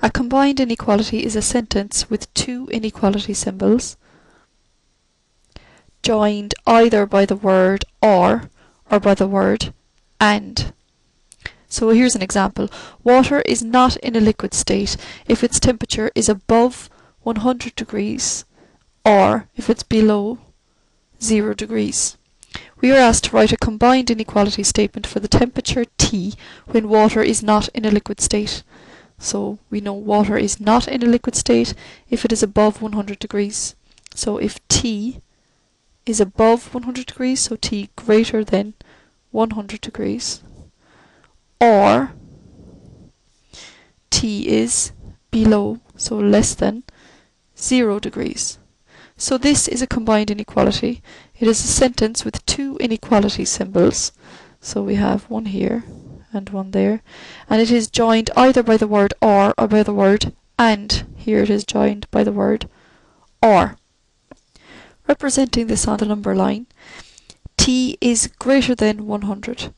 A combined inequality is a sentence with two inequality symbols joined either by the word or or by the word and. So here's an example. Water is not in a liquid state if its temperature is above 100 degrees or if it's below 0 degrees. We are asked to write a combined inequality statement for the temperature T when water is not in a liquid state. So we know water is not in a liquid state if it is above 100 degrees. So if T is above 100 degrees, so T greater than 100 degrees, or T is below, so less than 0 degrees. So this is a combined inequality. It is a sentence with two inequality symbols. So we have one here and one there. And it is joined either by the word or or by the word and. Here it is joined by the word or. Representing this on the number line, t is greater than 100.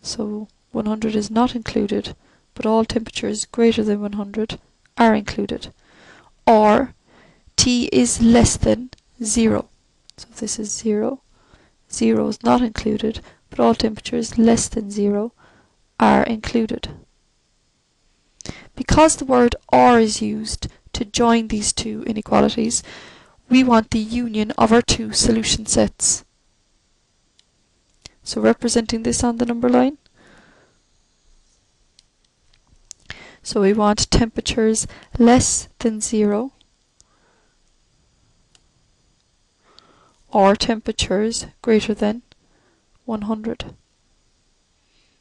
So 100 is not included, but all temperatures greater than 100 are included. Or t is less than 0. So this is 0, 0 is not included, but all temperatures less than 0 are included. Because the word or is used to join these two inequalities, we want the union of our two solution sets. So representing this on the number line. So we want temperatures less than zero or temperatures greater than 100.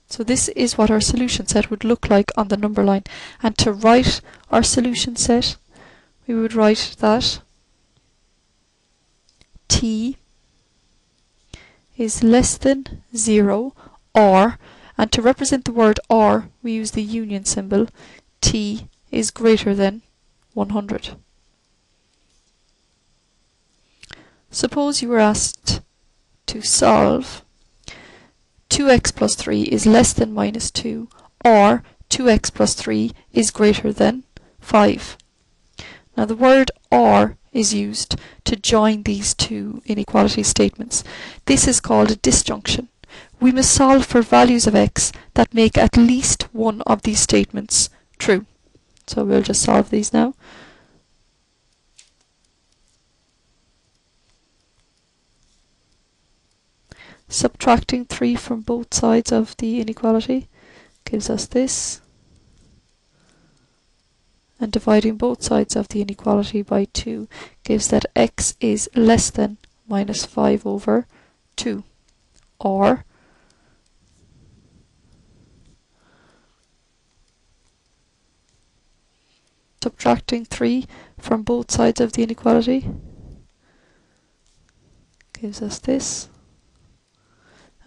So this is what our solution set would look like on the number line. And to write our solution set, we would write that t is less than 0 or and to represent the word or we use the union symbol t is greater than 100. Suppose you were asked to solve 2x plus 3 is less than minus 2 or 2x plus 3 is greater than 5. Now the word or is used to join these two inequality statements. This is called a disjunction. We must solve for values of x that make at least one of these statements true. So we'll just solve these now. Subtracting 3 from both sides of the inequality gives us this. And dividing both sides of the inequality by 2 gives that x is less than minus 5 over 2 or subtracting 3 from both sides of the inequality gives us this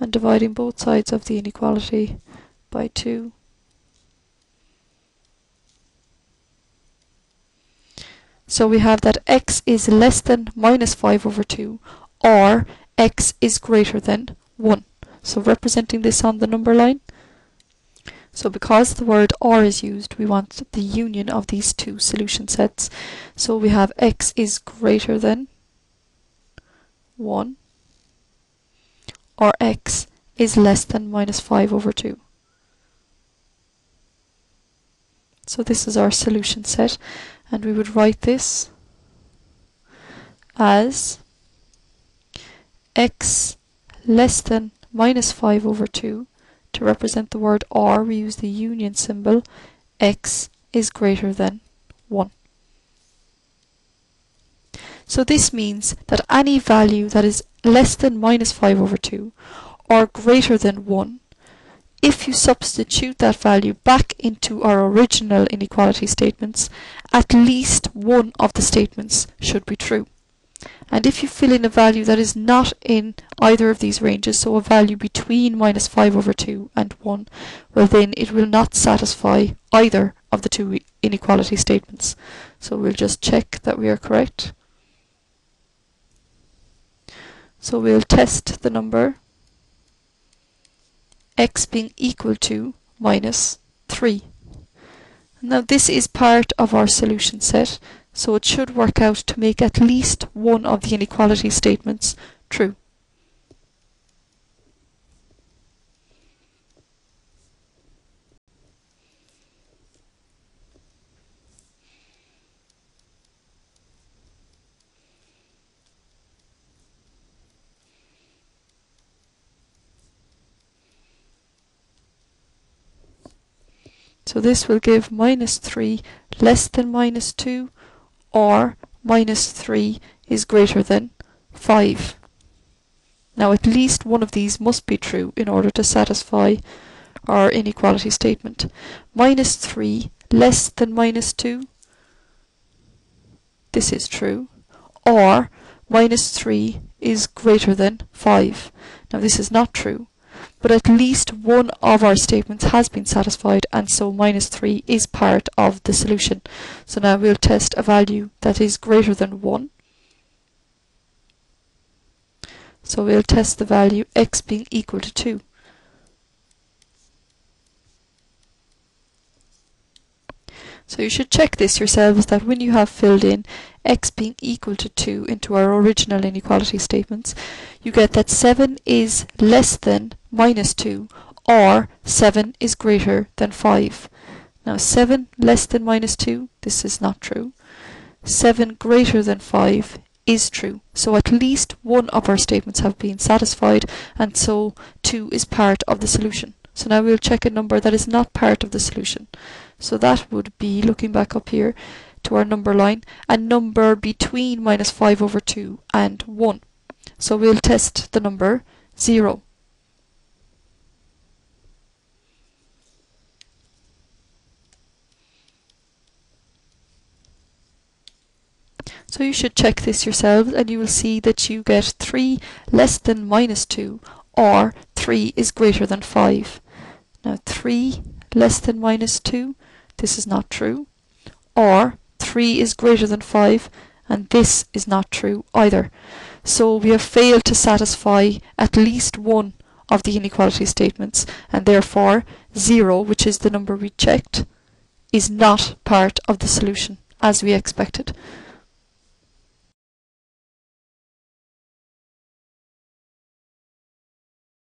and dividing both sides of the inequality by 2 So we have that x is less than minus 5 over 2 or x is greater than 1. So representing this on the number line. So because the word or is used, we want the union of these two solution sets. So we have x is greater than 1 or x is less than minus 5 over 2. So this is our solution set and we would write this as x less than minus 5 over 2 to represent the word or we use the union symbol x is greater than 1. So this means that any value that is less than minus 5 over 2 or greater than 1 if you substitute that value back into our original inequality statements, at least one of the statements should be true. And if you fill in a value that is not in either of these ranges, so a value between minus 5 over 2 and 1, well then it will not satisfy either of the two inequality statements. So we'll just check that we are correct. So we'll test the number x being equal to minus 3. Now this is part of our solution set, so it should work out to make at least one of the inequality statements true. So this will give minus 3 less than minus 2 or minus 3 is greater than 5. Now at least one of these must be true in order to satisfy our inequality statement. Minus 3 less than minus 2, this is true, or minus 3 is greater than 5. Now this is not true but at least one of our statements has been satisfied and so minus 3 is part of the solution. So now we'll test a value that is greater than 1. So we'll test the value x being equal to 2. So you should check this yourselves that when you have filled in x being equal to 2 into our original inequality statements, you get that 7 is less than minus 2 or 7 is greater than 5. Now 7 less than minus 2, this is not true. 7 greater than 5 is true. So at least one of our statements have been satisfied and so 2 is part of the solution. So now we'll check a number that is not part of the solution. So that would be, looking back up here to our number line, a number between minus 5 over 2 and 1. So we'll test the number 0. So you should check this yourselves and you will see that you get 3 less than minus 2 or 3 is greater than 5. Now 3 less than minus 2, this is not true. Or 3 is greater than 5 and this is not true either. So we have failed to satisfy at least one of the inequality statements and therefore 0, which is the number we checked, is not part of the solution as we expected.